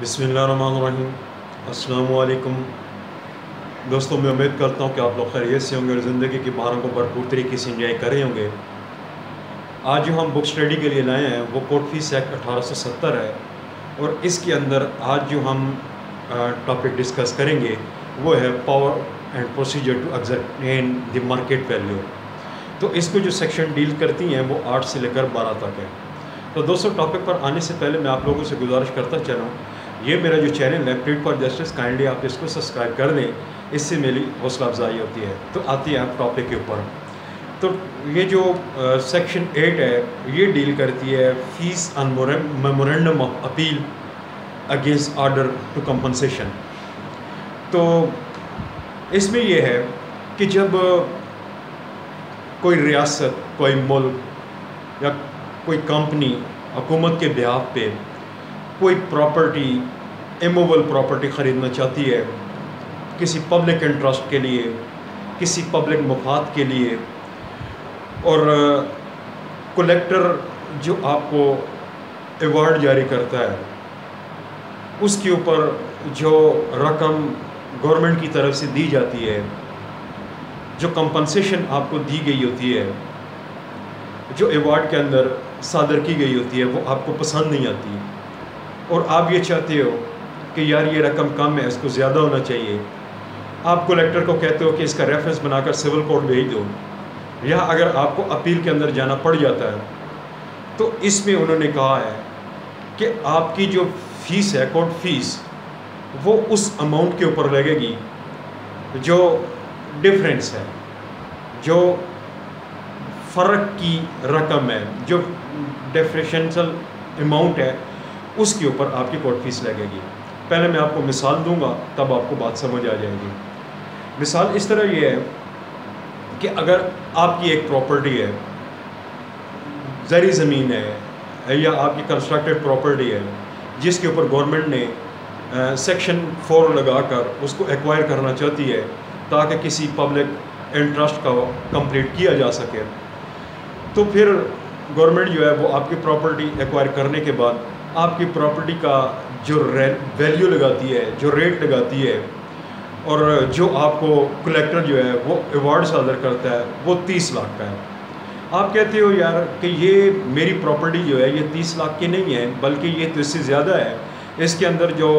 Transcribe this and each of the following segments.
बिसमीम असलकुम दोस्तों, मैं उम्मीद करता हूँ कि आप लोग खैरियत से होंगे और ज़िंदगी की बहारों को भरपूर तरीके से इंजॉय कर रहे होंगे। आज जो हम बुक स्टडी के लिए लाए हैं, वो कोर्ट फ़ीस एक्ट अठारह सौ सत्तर है और इसके अंदर आज जो हम टॉपिक डिस्कस करेंगे, वो है power and procedure to ascertain the market value तो इसको जो सेक्शन डील करती हैं, वो आठ से लेकर बारह तक है। तो दोस्तों टॉपिक पर आने से पहले मैं आप लोगों से गुजारिश करता चलूँ ये मेरा जो चैनल है प्रिट फॉर जस्टिस काइंडली आप इसको सब्सक्राइब कर दें। इससे मेरी हौसला अफजाई होती है। तो आती है आप टॉपिक के ऊपर। तो ये जो सेक्शन एट है, ये डील करती है fees memorandum of appeal against order to compensation तो इसमें यह है कि जब कोई रियासत, कोई मुल्क या कोई कंपनी हुकूमत के ब्याह पे कोई प्रॉपर्टी एमोबल प्रॉपर्टी ख़रीदना चाहती है, किसी पब्लिक इंटरेस्ट के लिए, किसी पब्लिक मफाद के लिए, और कलेक्टर जो आपको अवार्ड जारी करता है, उसके ऊपर जो रकम गवर्नमेंट की तरफ़ से दी जाती है, जो कंपनसेशन आपको दी गई होती है, जो अवार्ड के अंदर सादर की गई होती है, वो आपको पसंद नहीं आती। और आप ये चाहते हो कि यार ये रकम कम है, इसको ज़्यादा होना चाहिए। आप कलेक्टर को कहते हो कि इसका रेफरेंस बनाकर सिविल कोर्ट भेज दो। या अगर आपको अपील के अंदर जाना पड़ जाता है तो इसमें उन्होंने कहा है कि आपकी जो फ़ीस है कोर्ट फ़ीस वो उस अमाउंट के ऊपर लगेगी जो डिफरेंस है, जो फ़र्क की रकम है, जो डिफरेंशल अमाउंट है उसके ऊपर आपकी कोर्ट फ़ीस लगेगी। पहले मैं आपको मिसाल दूँगा, तब आपको बात समझ आ जाएगी। मिसाल इस तरह ये है कि अगर आपकी एक प्रॉपर्टी है, जरी ज़मीन है, या आपकी कंस्ट्रक्टेड प्रॉपर्टी है, जिसके ऊपर गवर्नमेंट ने सेक्शन फोर लगाकर उसको एक्वायर करना चाहती है, ताकि किसी पब्लिक इंटरेस्ट का कंप्लीट किया जा सके तो फिर गवर्नमेंट जो है वो आपकी प्रॉपर्टी एक्वायर करने के बाद आपकी प्रॉपर्टी का जो वैल्यू लगाती है, जो रेट लगाती है, और जो आपको कलेक्टर जो है, वो अवार्ड सादर करता है, वो तीस लाख का है। आप कहते हो, यार, कि ये मेरी प्रॉपर्टी जो है, ये तीस लाख की नहीं है, बल्कि ये तो इससे ज़्यादा है। इसके अंदर जो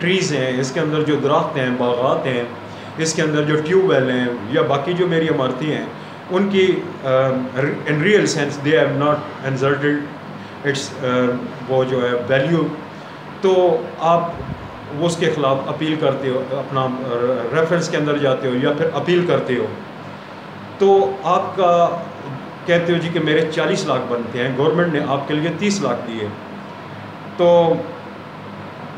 ट्रीज़ हैं, इसके अंदर जो दरख्त हैं, बागात हैं, इसके अंदर जो ट्यूबवेल हैं, या बाकी जो मेरी इमारतें हैं, उनकी in real sense they have not insulted it's वो जो है वैल्यू तो आप वो उसके ख़िलाफ़ अपील करते हो, अपना रेफरेंस के अंदर जाते हो या फिर अपील करते हो। तो आपका, कहते हो जी कि मेरे 40 लाख बनते हैं गवर्नमेंट ने आपके लिए 30 लाख दिए। तो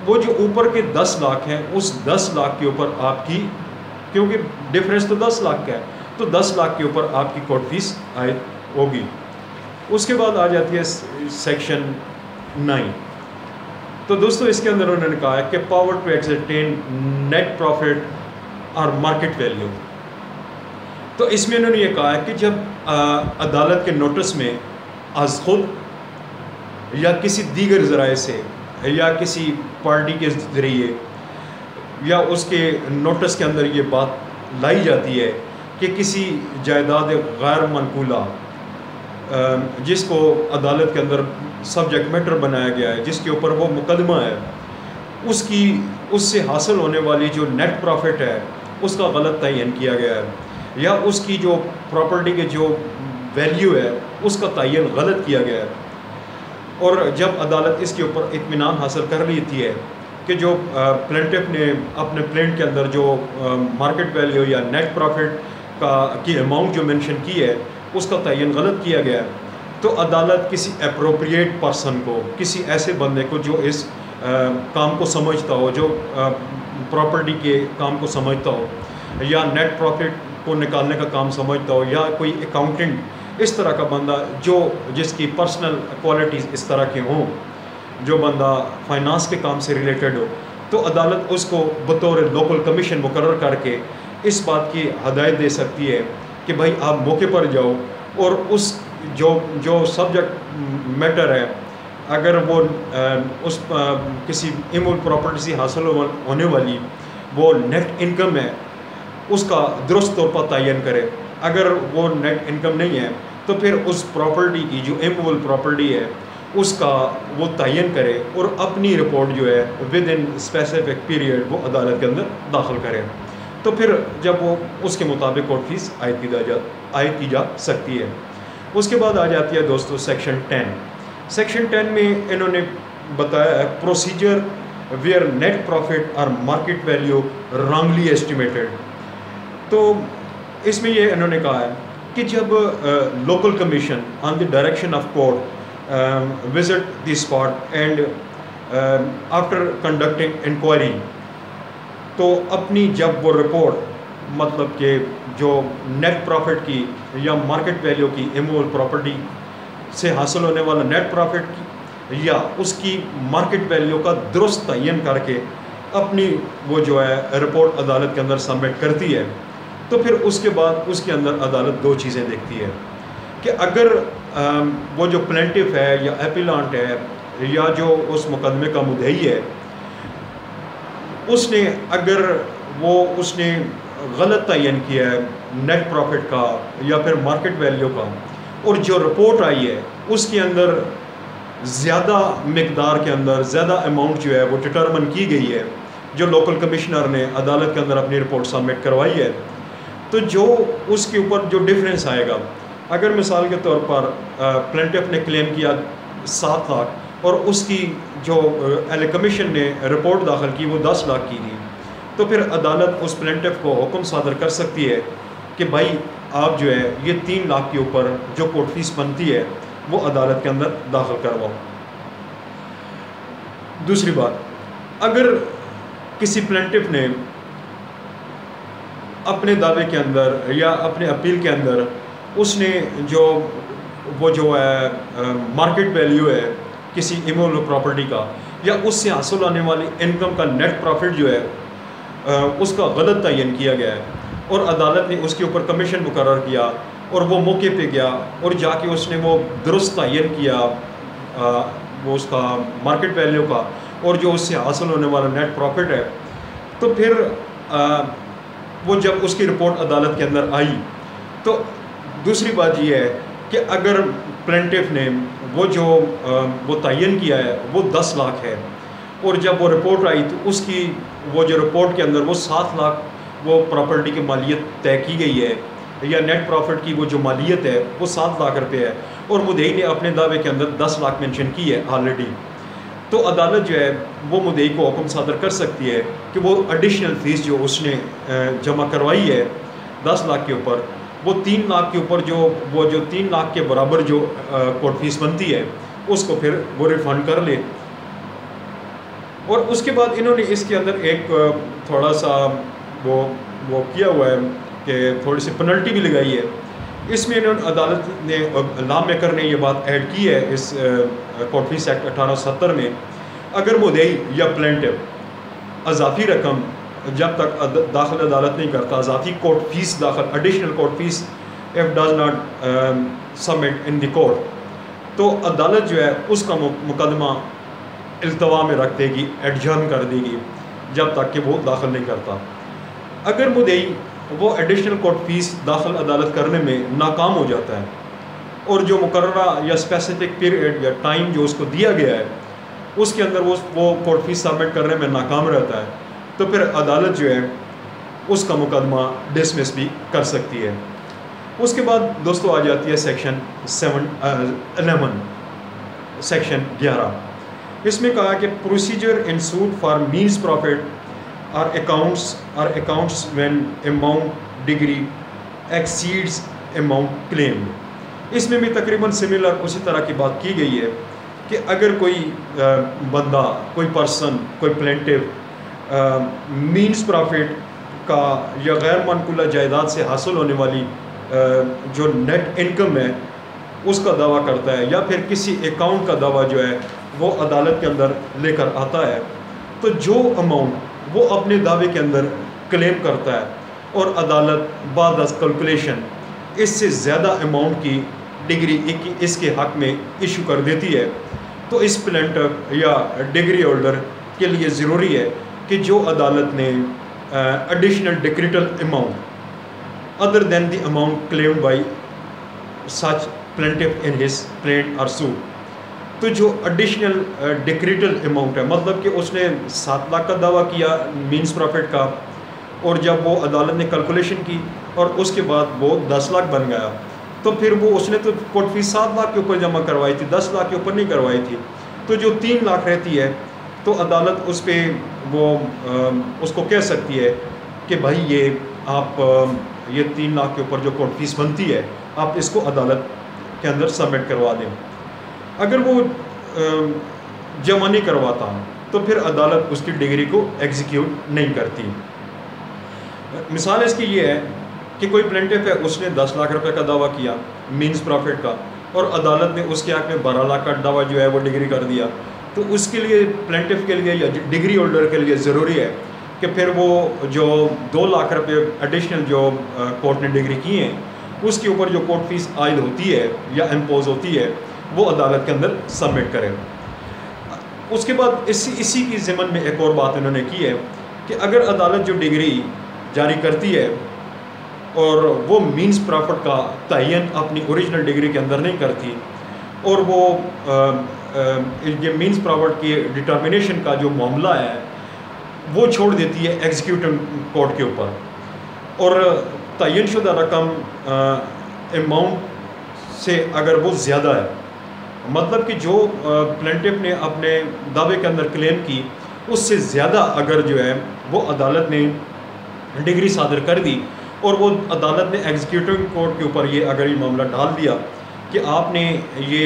वो जो ऊपर के 10 लाख हैं, उस 10 लाख के ऊपर आपकी, क्योंकि डिफरेंस तो 10 लाख का है तो 10 लाख के ऊपर आपकी कोर्ट फ़ीस आय होगी। उसके बाद आ जाती है सेक्शन नाइन तो दोस्तों इसके अंदर उन्होंने कहा है कि power to ascertain net profit और मार्केट वैल्यू तो इसमें उन्होंने ये कहा है कि जब आ, अदालत के नोटिस में आज खुद या किसी दीगर ज़राए से या किसी पार्टी के ज़रिए या उसके नोटिस के अंदर ये बात लाई जाती है कि किसी जायदाद गैर मनकूला जिसको अदालत के अंदर सब्जेक्ट मैटर बनाया गया है, जिसके ऊपर वो मुकदमा है, उसकी, उससे हासिल होने वाली जो नेट प्रॉफिट है, उसका गलत तयन किया गया है, या उसकी जो प्रॉपर्टी के जो वैल्यू है, उसका तयन गलत किया गया है। और जब अदालत इसके ऊपर इतमान हासिल कर लेती है कि जो प्लेंटिफ ने अपने प्लेंट के अंदर जो मार्केट वैल्यू या नेट प्रॉफिट का, की अमाउंट जो मेंशन की है उसका तयन गलत किया गया। है तो अदालत किसी अप्रोप्रिएट पर्सन को किसी ऐसे बंदे को जो इस आ, काम को समझता हो जो प्रॉपर्टी के काम को समझता हो या नेट प्रॉफिट को निकालने का काम समझता हो या कोई अकाउंटेंट इस तरह का बंदा जो जिसकी पर्सनल क्वालिटीज़ इस तरह के हों जो बंदा फाइनेंस के काम से रिलेटेड हो तो अदालत उसको बतौर लोकल कमीशन मुकर करके इस बात की हदायत दे सकती है कि भाई आप मौके पर जाओ और उस जो जो सब्जेक्ट मैटर है, अगर वो उस किसी इमोल प्रॉपर्टी से हासिल होने वाली, वो नेट इनकम है, उसका दुरुस्त तौर पर तयन करे। अगर वो नेट इनकम नहीं है तो फिर उस प्रॉपर्टी की जो इमोल प्रॉपर्टी है, उसका वो तयन करे और अपनी रिपोर्ट जो है विद इन स्पेसिफिक पीरियड वो अदालत के अंदर दाखिल करे। तो फिर जब वो उसके मुताबिक कोर्ट फ़ीस आयद की जा आयद की जा सकती है। उसके बाद आ जाती है दोस्तों सेक्शन टेन सेक्शन टेन में इन्होंने बताया है प्रोसीजर वेयर नेट प्रॉफिट और मार्केट वैल्यू रॉन्गली एस्टिमेटेड तो इसमें ये इन्होंने कहा है कि जब local commission on the direction of court visit the spot and after conducting inquiry तो अपनी जब वो रिपोर्ट मतलब कि जो नेट प्रॉफिट की या मार्केट वैल्यू की इमोल प्रॉपर्टी से हासिल होने वाला नेट प्रॉफिट की या उसकी मार्केट वैल्यू का दुरुस्त तयन करके अपनी वो जो है रिपोर्ट अदालत के अंदर सबमिट करती है तो फिर उसके बाद उसके अंदर अदालत दो चीज़ें देखती है कि अगर वो जो प्लेंटिव है या एपिलांट है या जो उस मुकदमे का मुदई है उसने अगर वो उसने गलत तयन किया है नेट प्रॉफिट का या फिर मार्केट वैल्यू का, और जो रिपोर्ट आई है, उसके अंदर ज़्यादा मकदार के अंदर, ज़्यादा अमाउंट जो है वो डिटर्मन की गई है, जो लोकल कमिश्नर ने अदालत के अंदर अपनी रिपोर्ट सबमिट करवाई है तो जो उसके ऊपर जो डिफरेंस आएगा, अगर मिसाल के तौर पर प्लेंटिफ ने क्लेम किया सात लाख और उसकी जो एल कमीशन ने रिपोर्ट दाखिल की, वो दस लाख की थी। तो फिर अदालत उस प्लेंटिफ को हुक्म सादर कर सकती है कि भाई, आप जो है, ये तीन लाख के ऊपर जो कोर्ट फ़ीस बनती है, वो अदालत के अंदर दाखिल करवाओ। दूसरी बात, अगर किसी प्लेंटिफ ने अपने दावे के अंदर या अपने अपील के अंदर उसने जो, वो जो है मार्केट वैल्यू है किसी इमोल प्रॉपर्टी का या उससे हासिल होने वाली इनकम का नेट प्रॉफिट जो है उसका गलत तयन किया गया है। और अदालत ने उसके ऊपर कमीशन मुकर किया और वो मौके पे गया और जाके उसने वो दुरुस्त तयन किया आ, वो उसका मार्केट वैल्यू का और जो उससे हासिल होने वाला नेट प्रॉफिट है। तो फिर आ, वो जब उसकी रिपोर्ट अदालत के अंदर आई तो दूसरी बात यह है कि अगर प्लेंटिफ ने वो जो वो तयन किया है, वो दस लाख है। और जब वो रिपोर्ट आई तो उसकी, वो जो रिपोर्ट के अंदर वो सात लाख वो प्रॉपर्टी की मालियत तय की गई है, या नेट प्रॉफिट की वो जो मालियत है, वो सात लाख रुपये है। और मुदई ने अपने दावे के अंदर दस लाख मेंशन की है ऑलरेडी तो अदालत जो है, वो मुदई को हुक्म सादर कर सकती है कि वो एडिशनल फ़ीस जो उसने जमा करवाई है, दस लाख के ऊपर वो तीन लाख के ऊपर जो, वो जो तीन लाख के बराबर जो कोर्ट फ़ीस बनती है, उसको फिर वो रिफ़ंड कर ले। और उसके बाद इन्होंने इसके अंदर एक थोड़ा सा वो वो किया हुआ है कि थोड़ी सी पेनल्टी भी लगाई है। इसमें इन्होंने अदालत ने लॉ मेकर ने ये बात ऐड की है इस कोर्ट फ़ीस एक्ट अठारह में। अगर वो मुदई या प्लेंटिव अजाफी रकम जब तक दाखिल अदालत नहीं करता अजाफी कोर्ट फ़ीस दाखिल additional court fees if does not submit in the तो अदालत जो है, उसका मुकदमा अल्तवा में रख देगी एडजर्न कर देगी, जब तक कि वो दाखिल नहीं करता। अगर मुदई वो एडिशनल कोर्ट फ़ीस दाखिल अदालत करने में नाकाम हो जाता है, और जो मुकर्रा या स्पेसिफिक पीरियड या टाइम जो उसको दिया गया है, उसके अंदर वो वो कोर्ट फ़ीस सबमिट करने में नाकाम रहता है तो फिर अदालत जो है, उसका मुकदमा डिसमिस भी कर सकती है। उसके बाद दोस्तों आ जाती है सेक्शन सेवन एलेवन सेक्शन ग्यारह। इसमें कहा कि procedure in suit for mesne profit are accounts are accounts when amount, degree exceeds amount claimed इसमें भी तकरीबन सिमिलर उसी तरह की बात की गई है कि अगर कोई बंदा, कोई पर्सन कोई प्लेंटिव मींस प्रॉफिट का या गैर मनकुला जायदाद से हासिल होने वाली आ, जो नेट इनकम है उसका दावा करता है या फिर किसी अकाउंट का दावा जो है वो अदालत के अंदर लेकर आता है। तो जो अमाउंट वो अपने दावे के अंदर क्लेम करता है और अदालत बाद कैलकुलेशन इससे ज़्यादा अमाउंट की डिग्री एक इसके हक में इशू कर देती है। तो इस प्लेंटर या डिग्री होल्डर के लिए ज़रूरी है कि जो अदालत ने additional decretal amount other than the amount claimed by such plaintiff in his plaint और सूट तो जो एडिशनल डिक्रिटल अमाउंट है मतलब कि उसने सात लाख का दावा किया मीन्स प्रॉफिट का, और जब वो अदालत ने कैलकुलेशन की और उसके बाद वो दस लाख बन गया तो फिर वो उसने तो कोर्ट फ़ीस सात लाख के ऊपर जमा करवाई थी, दस लाख के ऊपर नहीं करवाई थी। तो जो तीन लाख रहती है तो अदालत उस पर वो उसको कह सकती है कि भाई ये आप ये तीन लाख के ऊपर जो कोर्ट फ़ीस बनती है, आप इसको अदालत के अंदर सबमिट करवा दें। अगर वो जमा नहीं करवाता तो फिर अदालत उसकी डिग्री को एग्जीक्यूट नहीं करती। मिसाल इसकी ये है कि कोई प्लेंटिफ है, उसने दस लाख रुपए का दावा किया मीन्स प्रॉफिट का, और अदालत ने उसके आग में बारह लाख का दावा जो है, वो डिग्री कर दिया। तो उसके लिए प्लेंटिफ के लिए या डिग्री होल्डर के लिए ज़रूरी है कि फिर वो जो दो लाख रुपये एडिशनल जो कोर्ट ने डिग्री की हैं, उसके ऊपर जो कोर्ट फ़ीस आयल होती है या इम्पोज होती है, वो अदालत के अंदर सबमिट करें। उसके बाद इसी इसी की ज़मन में एक और बात इन्होंने की है कि अगर अदालत जो डिग्री जारी करती है और वो मीन्स प्रॉफिट का तयन अपनी ओरिजिनल डिग्री के अंदर नहीं करती और वो ये मीन्स प्रॉफिट की डिटर्मिनेशन का जो मामला है, वो छोड़ देती है एग्जीक्यूटिव कोर्ट के ऊपर। और तयन शुदा रकम अमाउंट से अगर वो ज़्यादा है मतलब कि जो प्लेंटिव ने अपने दावे के अंदर क्लेम की, उससे ज़्यादा अगर जो है, वो अदालत ने डिग्री सादर कर दी, और वो अदालत ने एग्जीक्यूटिव कोर्ट के ऊपर ये अगर ये मामला डाल दिया कि आपने ये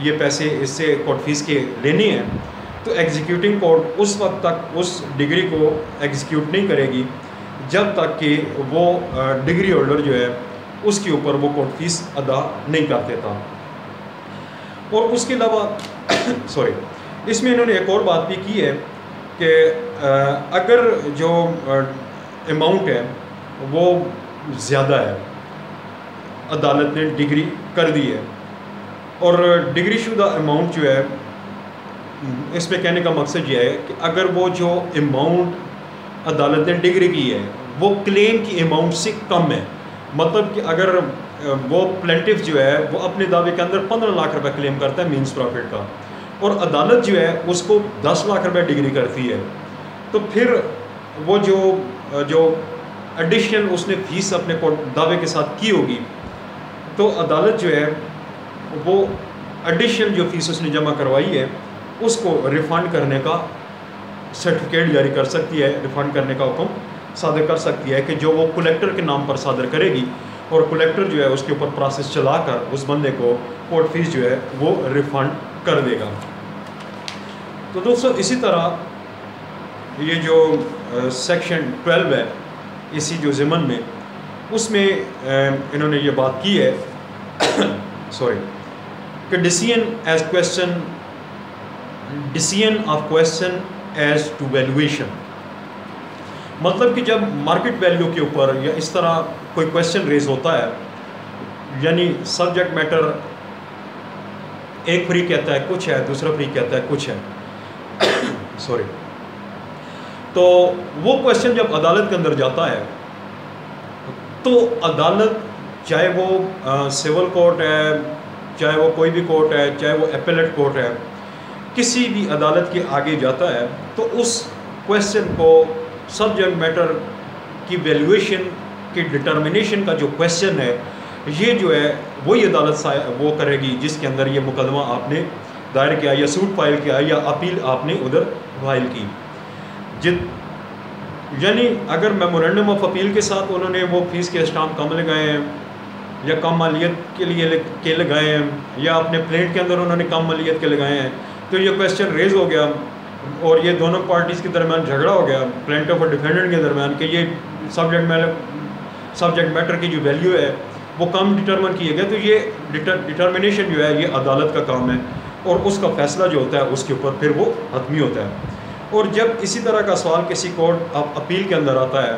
ये पैसे इससे कोर्ट फ़ीस के लेने हैं तो एग्जीक्यूटिंग कोर्ट उस वक्त तक उस डिग्री को एग्जीक्यूट नहीं करेगी, जब तक कि वो डिग्री होल्डर जो है, उसके ऊपर वो कोर्ट फ़ीस अदा नहीं कर देता। और उसके अलावा सॉरी इसमें इन्होंने एक और बात भी की है कि अगर जो अमाउंट है, वो ज़्यादा है, अदालत ने डिग्री कर दी है और डिग्री शुदा अमाउंट जो है इसमें कहने का मकसद ये है कि अगर वो जो अमाउंट अदालत ने डिग्री की है, वो क्लेम की अमाउंट से कम है। मतलब कि अगर वो प्लेंटिव जो है, वो अपने दावे के अंदर पंद्रह लाख रुपए क्लेम करता है मीन्स प्रॉफिट का। और अदालत जो है, उसको दस लाख रुपए डिग्री करती है। तो फिर वो जो जो एडिशनल उसने फ़ीस अपने दावे के साथ की होगी तो अदालत जो है वो एडिशनल जो फ़ीस उसने जमा करवाई है, उसको रिफ़ंड करने का सर्टिफिकेट जारी कर सकती है रिफ़ंड करने का हुक्म सादर कर सकती है कि जो वो कलेक्टर के नाम पर सादर करेगी और कलेक्टर जो है उसके ऊपर प्रोसेस चलाकर उस बंदे को कोर्ट फ़ीस जो है वो रिफ़ंड कर देगा। तो दोस्तों, इसी तरह ये जो सेक्शन ट्वेल्व है, इसी जो ज़मन में, उसमें इन्होंने ये बात की है। सॉरी कि decision as question decision of question as to valuation मतलब कि जब मार्केट वैल्यू के ऊपर या इस तरह कोई क्वेश्चन रेज होता है, यानी सब्जेक्ट मैटर एक फ्री कहता है, कुछ है, दूसरा फ्री कहता है, कुछ है। सॉरी तो वो क्वेश्चन जब अदालत के अंदर जाता है तो अदालत, चाहे वो सिविल कोर्ट है चाहे वो कोई भी कोर्ट है, चाहे वो एपेलेट कोर्ट है, किसी भी अदालत के आगे जाता है तो उस क्वेश्चन को सब्जेक्ट मैटर की वैल्यूएशन की डिटर्मिनेशन का जो क्वेश्चन है, ये जो है, वही अदालत वो करेगी जिसके अंदर ये मुकदमा आपने दायर किया, या सूट फ़ाइल किया, या अपील आपने उधर फ़ाइल की। जित, यानी अगर मेमोरेंडम ऑफ़ अपील के साथ उन्होंने वो फ़ीस के स्टाम्प कम लगाए हैं या कम मालियत के लिए के लगाए हैं, या अपने प्लेट के अंदर उन्होंने कम मालियत के लगाए हैं। तो ये क्वेश्चन रेज हो गया, और ये दोनों पार्टीज़ के दरमियान झगड़ा हो गया प्लेंट और डिफेंडेंट के दरमियान कि ये सब्जेक्ट मैटर सब्जेक्ट मैटर की जो वैल्यू है, वो कम डिटर्मन किए गए तो ये डिटर्मिनेशन जो है, ये अदालत का काम है, और उसका फैसला जो होता है, उसके ऊपर फिर वो हतमी होता है। और जब इसी तरह का सवाल किसी कोर्ट अपील के अंदर आता है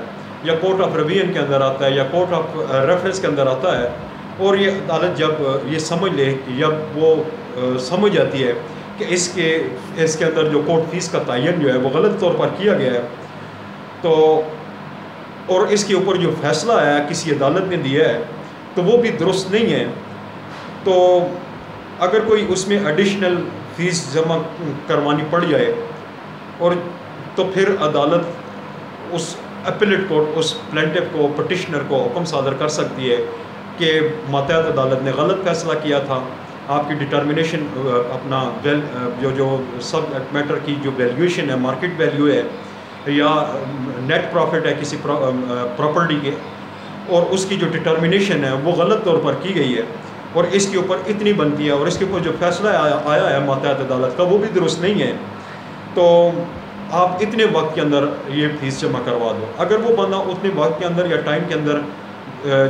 या कोर्ट ऑफ़ रिवीजन के अंदर आता है या कोर्ट ऑफ़ रेफरेंस के अंदर आता है और ये अदालत जब uh, ये समझ ले जब वो uh, समझ जाती है कि इसके इसके अंदर जो कोर्ट फ़ीस का तयन जो है वो गलत तौर पर किया गया है तो और इसके ऊपर जो फैसला आया किसी अदालत ने दिया है तो वो भी दुरुस्त नहीं है। तो अगर कोई उसमें एडिशनल फ़ीस जमा करवानी पड़ जाए और तो फिर अदालत उस अपीलेट कोर्ट उस प्लेंटिव को पटिशनर को हुक्म सादर कर सकती है कि मातहत अदालत ने गलत फैसला किया था। आपकी डिटर्मिनेशन अपना जो जो सब मैटर की जो वैल्यूएशन है मार्केट वैल्यू है या नेट प्रॉफिट है किसी प्रॉपर्टी के और उसकी जो डिटर्मिनेशन है वो गलत तौर पर की गई है। और इसके ऊपर इतनी बनती है और इसके ऊपर जो फैसला आया, आया है मातहत अदालत का वो भी दुरुस्त नहीं है। तो आप इतने वक्त के अंदर ये फ़ीस जमा करवा दो। अगर वो बंदा उतने वक्त के अंदर या टाइम के अंदर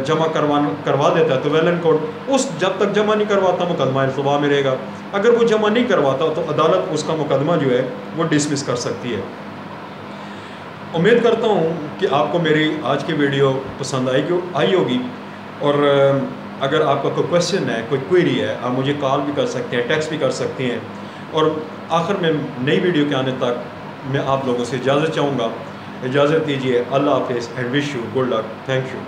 जमा करवा करवा देता है तो वेल एंड कोर्ट उस जब तक जमा नहीं करवाता, मुकदमा सुबह में रहेगा। अगर वो जमा नहीं करवाता तो अदालत उसका मुकदमा जो है, वो डिसमिस कर सकती है। उम्मीद करता हूँ कि आपको मेरी आज की वीडियो पसंद आएगी आई होगी। और अगर आपका कोई क्वेश्चन है, कोई क्वेरी है, आप मुझे कॉल भी कर सकते हैं टेक्स्ट भी कर सकते हैं। और आखिर में नई वीडियो के आने तक मैं आप लोगों से इजाज़त चाहूँगा। इजाज़त दीजिए। अल्लाह हाफिज़। And wish you good luck thank you